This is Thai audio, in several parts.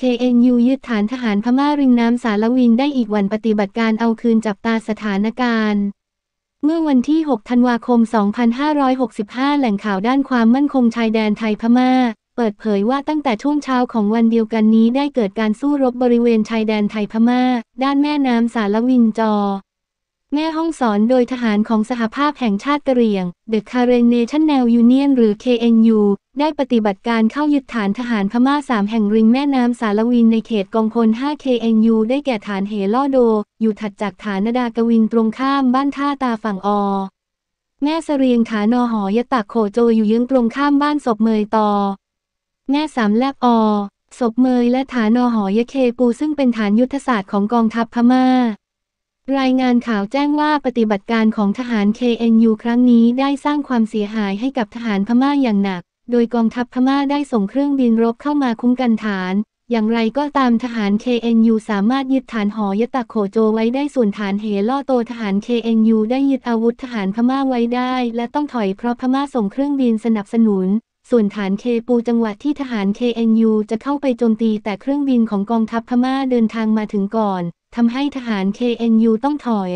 KNU ยึดฐานทหารพม่าริมน้ำสารวินได้อีกวันปฏิบัติการเอาคืนจับตาสถานการณ์ เมื่อวันที่ 6 ธันวาคม 2565 แหล่งข่าวด้านความมั่นคงชายแดนไทยพม่า เปิดเผยว่าตั้งแต่ช่วงเช้าของวันเดียวกันนี้ได้เกิดการสู้รบบริเวณชายแดนไทยพม่า ด้านแม่น้ำสารวินจอ แม่ห้องสอนโดยทหารของสหภาพแห่งชาติกะเหรี่ยง The Karen National Union หรือ KNU ได้ปฏิบัติการเข้ายึดฐานทหารพม่า 3 แห่งริมแม่น้ำสารวินในเขตกองพล 5 KNU ได้แก่ฐานเฮล่อโด อยู่ถัดจากฐานนดากวินตรงข้ามบ้านท่าตาฝั่งอแม่เสรียงฐานอหอยะตักโขโจอยู่เยื้องตรงข้ามบ้านศพเมยตอ แม่สามแลบอศพเมยและฐานอหอยะเคปูซึ่งเป็นฐานยุทธศาสตร์ของกองทัพพม่า รายงานข่าวแจ้งว่าปฏิบัติการของทหาร KNU ครั้งนี้ได้สร้างความเสียหายให้กับทหารพม่าอย่างหนัก โดยกองทัพพม่าได้ส่งเครื่องบินรบเข้ามาคุ้มกันฐาน อย่างไรก็ตามทหาร KNU สามารถยึดฐานหอยะตะโขโจไว้ได้ส่วนฐานเฮล่อโตทหาร KNU ได้ยึดอาวุธทหารพม่าไว้ได้ และต้องถอยเพราะพม่าส่งเครื่องบินสนับสนุน ส่วนฐานเคปูจังหวัดที่ทหาร KNU จะเข้าไปโจมตีแต่เครื่องบินของกองทัพพม่าเดินทางมาถึงก่อนทำให้ทหาร KNU ต้องถอย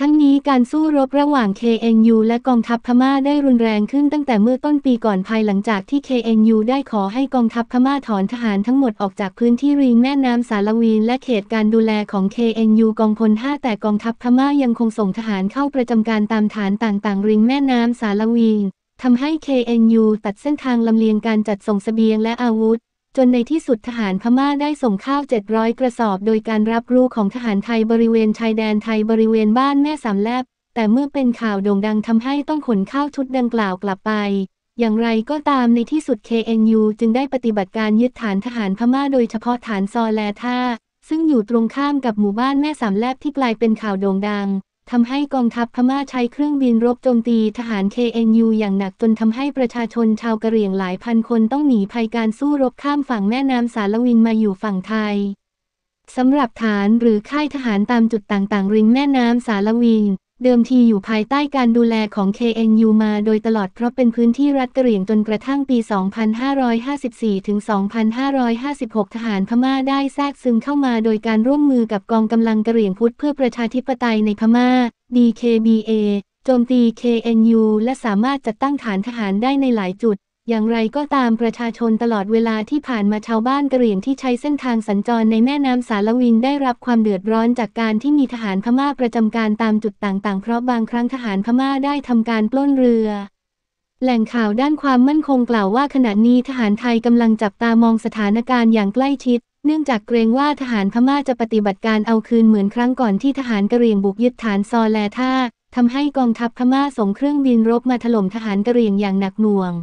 ทั้งนี้การสู้รบระหว่าง KNU และกองทัพพม่าได้รุนแรงขึ้นตั้งแต่เมื่อต้นปีก่อนภายหลังจากที่ KNU ได้ขอให้กองทัพพม่าถอนทหารทั้งหมดออกจากพื้นที่ริมแม่น้ำสารวีนและเขตการดูแลของ KNU กองพล 5 แต่กองทัพพม่ายังคงส่งทหารเข้าประจำการตามฐานต่างๆ ริมแม่น้ำสารวีนทำให้ KNU ตัดเส้นทางลำเลียงการจัดส่งเสบียงและอาวุธ จนในที่สุดทหารพม่าได้ส่งข้าว 700 กระสอบ โดยการรับรู้ของทหารไทยบริเวณชายแดนไทยบริเวณบ้านแม่สามแลบ แต่เมื่อเป็นข่าวโด่งดังทำให้ต้องขนข้าวชุดดังกล่าวกลับไป อย่างไรก็ตามในที่สุด KNU จึงได้ปฏิบัติการยึดฐานทหารพม่าโดยเฉพาะฐานซอแลท่าซึ่งอยู่ตรงข้ามกับหมู่บ้านแม่สามแลบที่กลายเป็นข่าวโด่งดัง ทำให้กองทัพพม่าใช้เครื่องบินรบโจมตีทหาร KNU อย่างหนักจนทำให้ประชาชนชาวกะเหรี่ยงหลายพันคนต้องหนีภัยการสู้รบข้ามฝั่งแม่น้ำสารวินมาอยู่ฝั่งไทยสำหรับฐานหรือค่ายทหารตามจุดต่างๆ ริมแม่น้ำสารวิน เดิมทีอยู่ภายใต้การดูแลของ KNU มาโดยตลอดเพราะเป็นพื้นที่รัฐกะเหรี่ยงจนกระทั่งปี 2554 ถึง 2556 ทหารพม่าได้แทรกซึมเข้ามาโดยการร่วมมือกับกองกำลังกะเหรี่ยงพุทธเพื่อประชาธิปไตยในพม่า DKBA โจมตี KNU และสามารถจัดตั้งฐานทหารได้ในหลายจุด อย่างไรก็ตามประชาชนตลอดเวลาที่ผ่านมาชาวบ้านกะเหรี่ยงที่ใช้เส้นทางสัญจรในแม่น้ำสารวินได้รับความเดือดร้อนจากการที่มีทหารพม่าประจำการตามจุดต่างๆ เพราะบางครั้งทหารพม่าได้ทำการปล้นเรือ แหล่งข่าวด้านความมั่นคงกล่าวว่าขณะนี้ทหารไทยกำลังจับตามองสถานการณ์อย่างใกล้ชิด เนื่องจากเกรงว่าทหารพม่าจะปฏิบัติการเอาคืนเหมือนครั้งก่อนที่ทหารกะเหรี่ยงบุกยึดฐานซอแลท่าทำให้กองทัพพม่าส่งเครื่องบินรบมาถล่มทหารกะเหรี่ยงอย่างหนักหน่วง